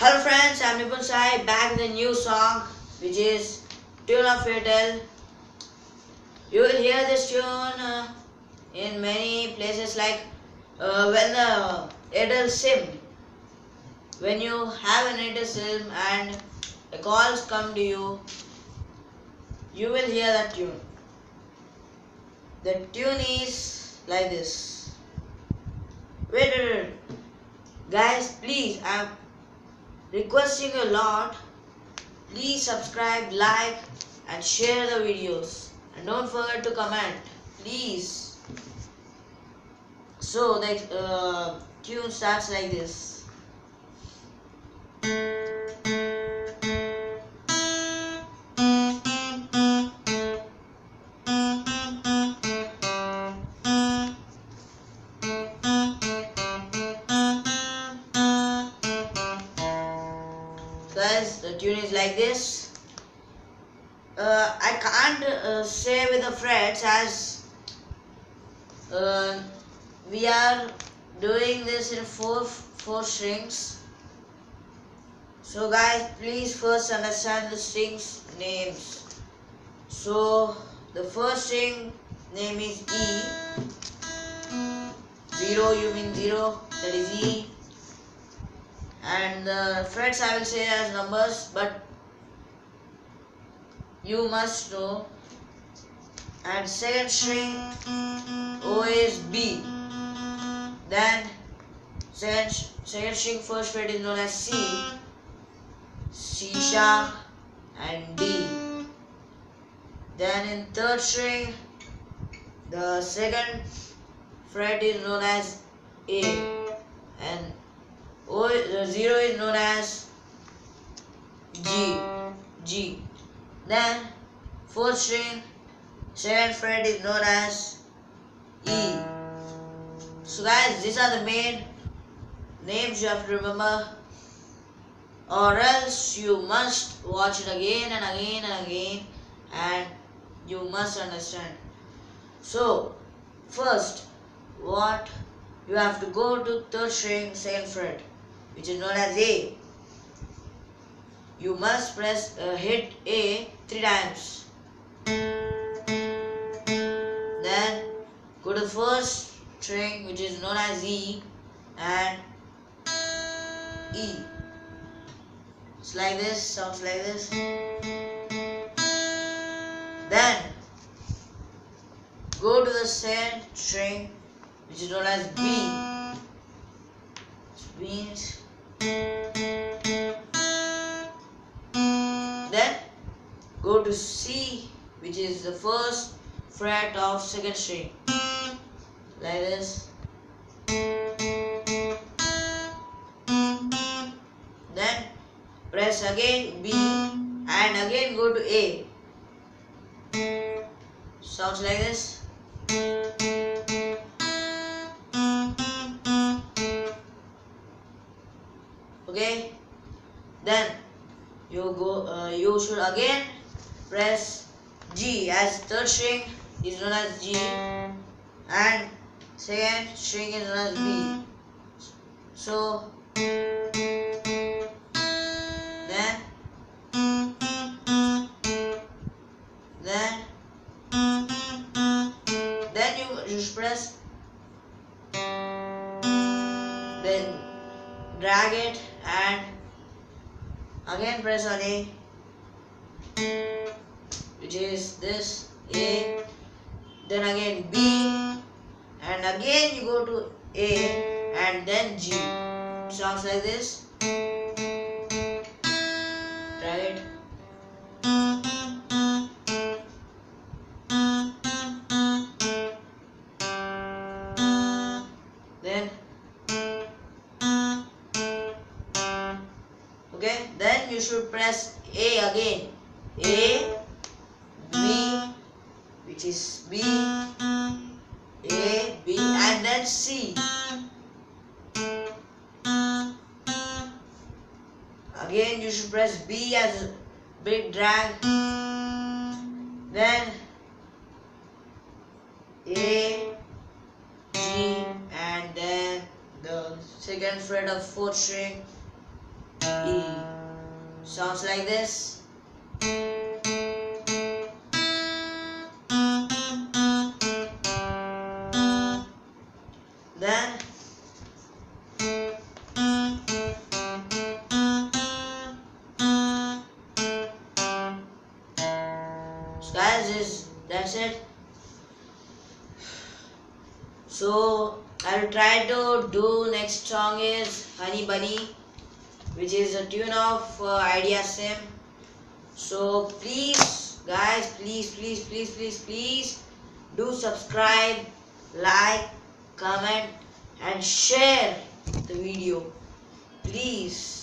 Hello friends, I'm Nipun Sai back with a new song which is Tune of Airtel. You will hear this tune uh, in many places like uh, when the Airtel SIM, when you have an Airtel SIM and the calls come to you, you will hear that tune. The tune is like this. Wait, wait, wait. Guys, please, I'm requesting a lot. Please subscribe, like, and share the videos. And don't forget to comment, please. So the uh, tune starts like this. The tune is like this. Uh, I can't uh, say with the frets as uh, we are doing this in four four strings. So guys, please first understand the strings names. So the first string name is E. Zero, you mean zero, that is E. And the frets I will say as numbers, but you must know. And second string O is B. Then second, second string first fret is known as C, C sharp and D. Then in third string the second fret is known as A and The zero is known as G G. Then fourth string second fret is known as E. So guys, these are the main names you have to remember or else you must watch it again and again and again and you must understand. So first what you have to go to third string second fret which is known as A. You must press uh, hit A three times. Then go to the first string which is known as E and E. It's like this, sounds like this. Then go to the second string which is known as B. Which means then go to C which is the first fret of second string. Like this. Then press again B and again go to A. Sounds like this okay? Then you go uh, you should again press G as third string is known as G and second string is known as B. So then then then you just press then drag it and again press on A. Which is this A. Then again B. And again you go to A and then G. Sounds like this. Try it okay? Then you should press A again. A B which is B A B and then C. Again you should press B as big drag. Then A G and then the second fret of fourth string E. Sounds like this. Then so guys is that's it so I'll try to do next song is Honey Bunny which is a tune of uh, Idea Sim. So please guys please please please please please do subscribe like comment and share the video. Please